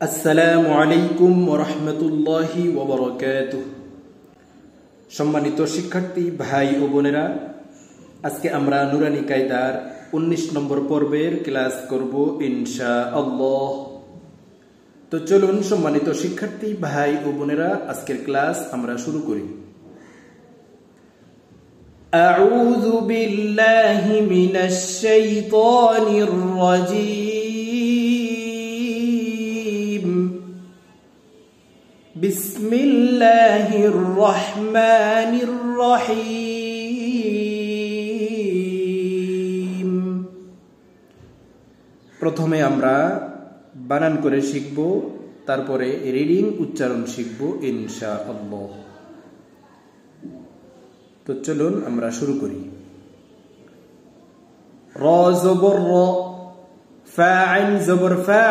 আসসালামু আলাইকুম রহমতুল্লাহি ওবরকাত সম্মানিত শিক্ষার্থী ভাই ও বোনেরা আজকে আমরা নুরানি কায়দার উনিশ নম্বর পর্বের ক্লাস করব ইনশা আল্লাহ তো চলুন সম্মানিত শিক্ষার্থী ভাই ও বোনেরা আজকের ক্লাস আমরা শুরু করি أعوذ بالله من الشيطان الرجيم الرحمن الرحيم প্রথমে আমরা বানান করে শিখব তারপরে রিডিং উচ্চারণ শিখব ইনশা আল্লাহ তো চলুন আমরা শুরু করি র জবর র ফা আইন জবর ফা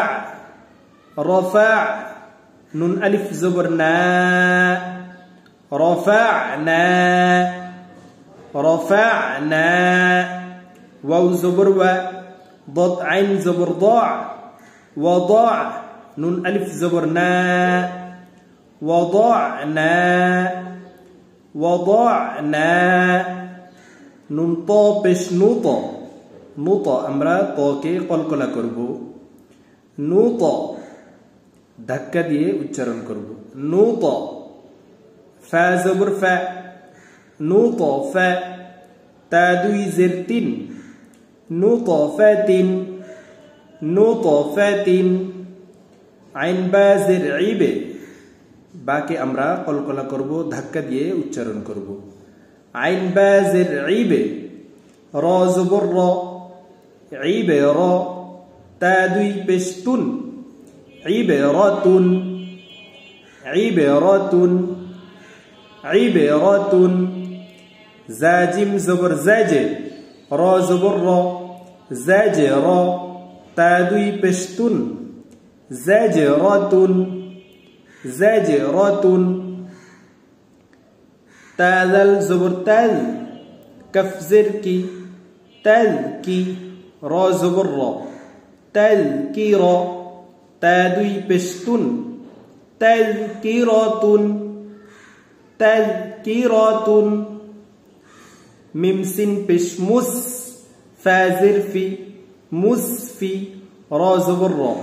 রফা নুন আলিফ জবর না رفعنا رفعنا واو زبر و ضد عين زبر ضاع وضع نون ألف زبر نا وضعنا وضعنا নুন ত পেশ নু ত নু ত আমরা তকে কলকলা করব নু ত ধাক্কা দিয়ে উচ্চারণ করব নু ত ফা জবর ফা নু ত ফা তা দুই জের তিন নু ত ফা তিন নু ত ফা তিন আইন বা জের ইবে বাকে আমরা কলকলা করব ধাক্কা দিয়ে উচ্চারণ করব আইন বাজের ইবে র জবর র ইবে র তা দুই পেশতুন ইবে রতুন عبرات زاجم زبر زاجر را زبر را. زاجرة تادوي بشتن زاجرات زاجرات تاذل زبر تاذ كف زركي تذكي را زبر را. تذكيرة تادوي بشتن تذكيرة تذكيرة ممسن بشمس فازر في مسفي را زبر را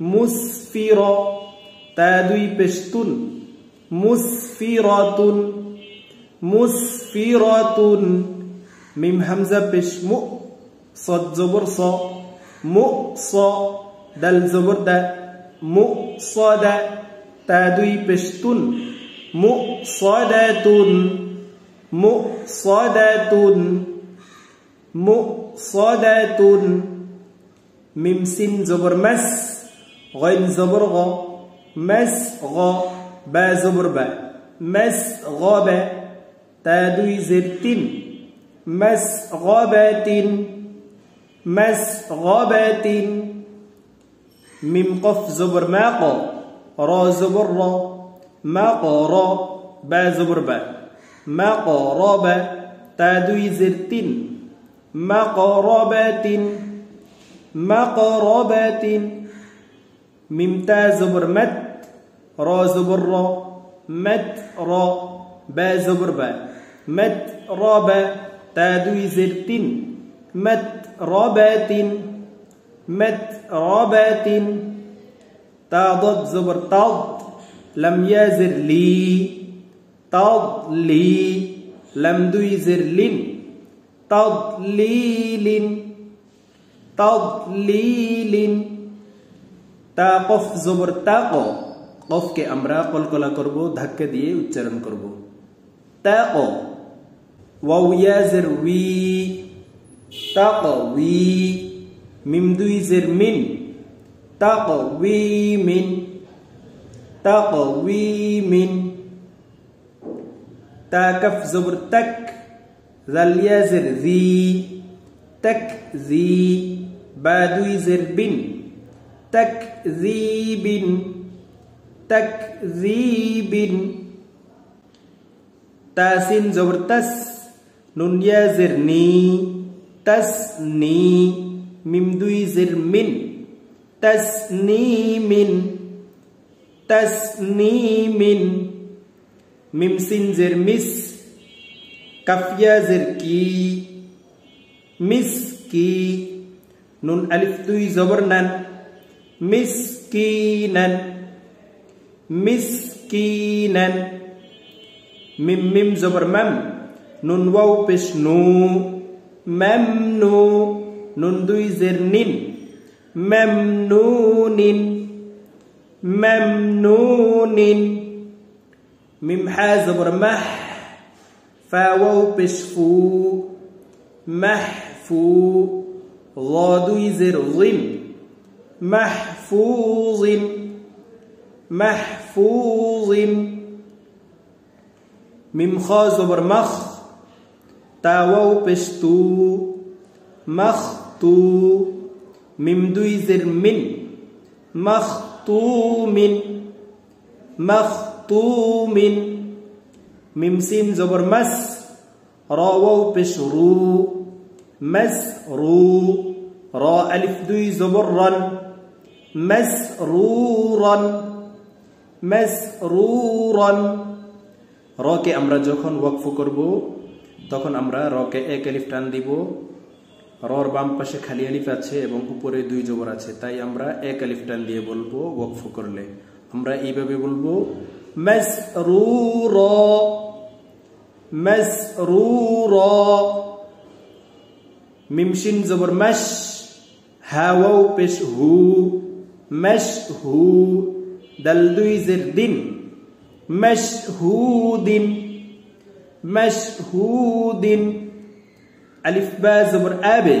مسفيرا تادوي بشتون. مسفيرة مسفيرة ميم همزة بش مؤ. صد زبر صا. مؤ صا. دل زبر دا مؤ صدا تادوي بشتون. مؤ صدات مؤ صدات مؤ صدات ميم سين زبر مس غين زبر غا مس غا با زبر با مس غابة تادوي زرتين مس غابات مس غابات ميم قف زبر ماقا را زبر را. ماقا را با زبر با. ماقا رابا تادوي زرتين مقربات مقربات ميم تا زبر مت را زبر را. مت را با زبر با. مت رابا تادوي زرتين مت رابات مت رابات تاضد زبر تاض लम यजिर ली तदली लम दुइजिर लिन तदलीलिन तदलीलिन ताकफ जुबर ताको कफ के আমরা কলকলা করব ধাক্কা দিয়ে উচ্চারণ করব তাকো ওয়াও ইয়াজির উই তাকওয়ি মিম দুই জির মিন তাকওয়ি মিন تقويم تاكف زبر تك ذل يزر ذي. تك ذي بادو يزر بن. تك ذي بن. تك ذي بن. تاسين زبر تس نون يزر ني. تس ني ميم دو يزر من. تس ني من. तस्नीमिन। मिम सिन जिर मिस। कफिया जिर की। मिस की। नून अलिफ तुई जबरनन मिस की नन। मिस की नन। मिम मिम जबर मम। नून वाउ पेश मैम नू। नून दुई जिर निन। मैम नू निन। ممنون. ميم حا زبر مح فاو بشفو محفو ضاد يزر ظن محفوظ محفوظ. ميم خا زبر مخ تاو بشتو مختو. ميم মাখতুমিন মাখতুমিন, মিম সিম জবর মাস র ওয়াও পেশ রু মাস রু, র আলিফ দুই জবর রন, মাস রু রন, মাস রু রন। রকে আমরা যখন ওয়াকফ করব, তখন আমরা রকে এক এলিফ টান দিব। রর বাম পাশে খালি আলিফ আছে এবং উপরে দুই জবর আছে তাই আমরা এক আলিফ টান দিয়ে বলবো ওয়াকফ করলে আমরা এইভাবে বলবো مسرور مسرور মিমশিন জবর মাস হাওয়াও পেশ হু মাস হু দাল দুই জের দিন مشهود مشهود ألف با زبر أبي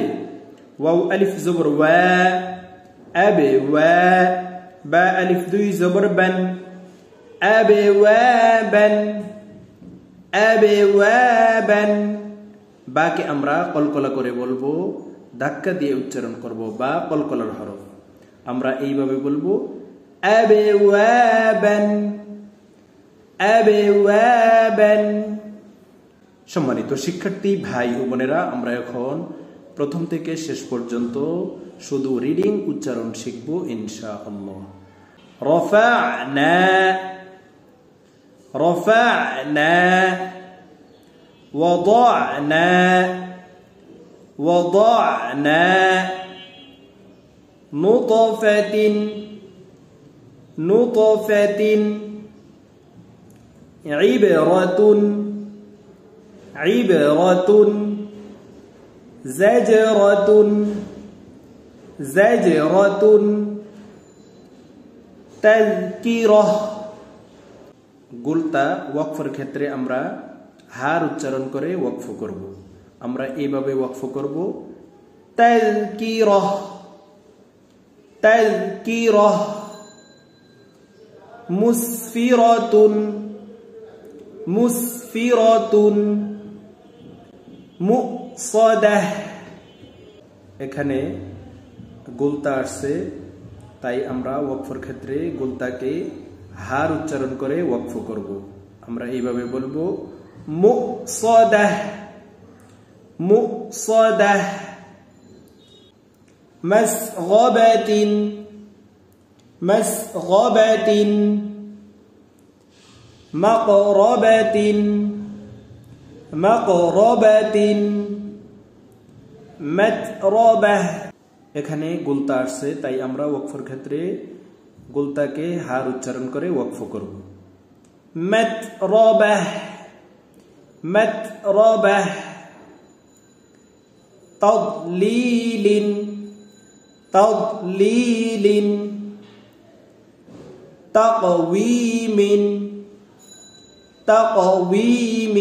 واو ألف زبر وا أبي وا با ألف دوي زبر بن أبي وابن أبي وابن বাকে আমরা কলকলা করে বলবো ধাক্কা দিয়ে উচ্চারণ করব বা কলকলার হরফ আমরা এইভাবে বলবো আবে ওয়াবান সম্মানিত শিক্ষার্থী ভাই ও বোনেরা আমরা এখন প্রথম থেকে শেষ পর্যন্ত শুধু রিডিং উচ্চারণ শিখব ইনশা আল্লাহ رفعنا رفعنا وضعنا وضعنا نطفة نطفة عبرة عبرة زجرة زجرة تذكرة গুলতা ওয়াকফের ক্ষেত্রে আমরা হার উচ্চারণ করে ওয়াকফ করব আমরা এইভাবে ওয়াকফ করব তাযকিরাহ তাযকিরাহ মুসফিরাতুন মুসফিরতুন মুসদাহ এখানে গোলতা আসছে তাই আমরা ওয়াকফর ক্ষেত্রে গোলতাকে হার উচ্চারণ করে ওয়াকফ করব আমরা এইভাবে বলবো মুসদাহ মুসদাহ مسغبة مسغبة مقربة مقربة متربة এখানে গুলতা আসছে তাই আমরা ওয়াকফর ক্ষেত্রে গুলতাকে হার উচ্চারণ করে ওয়াকফ করব متربة متربة تضليل تضليل تقويم تقويم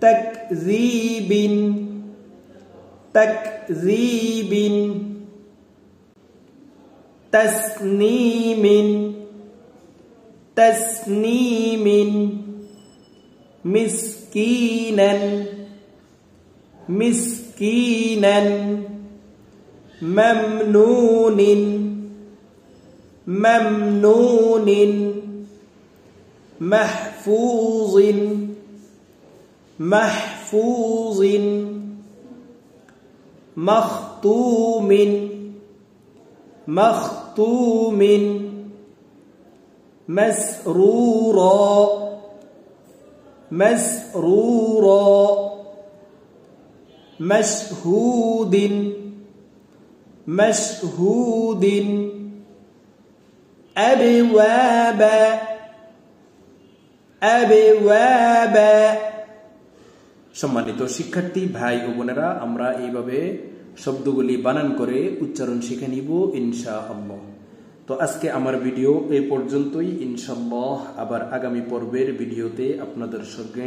تكذيب. تكذيب. تسنيم. تسنيم. مسكينا. مسكينا. ممنون. ممنون. محفوظ. محفوظ مختوم مختوم مسرورا مسرورا مشهود مشهود أبوابا أبوابا. সম্মানিত শিক্ষার্থী, ভাই ও বোনেরা, আমরা এইভাবে শব্দগুলি বানান করে উচ্চারণ শিখে নিব ইনশা তো আজকে আমার ভিডিও এ পর্যন্তই। ইনশাল্লাহ আবার আগামী পর্বের ভিডিওতে আপনাদের সঙ্গে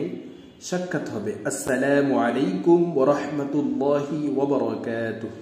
সাক্ষাৎ হবে। আসসালামু আলাইকুম ওরহমতুল্লাহি ওবরাকাতুহ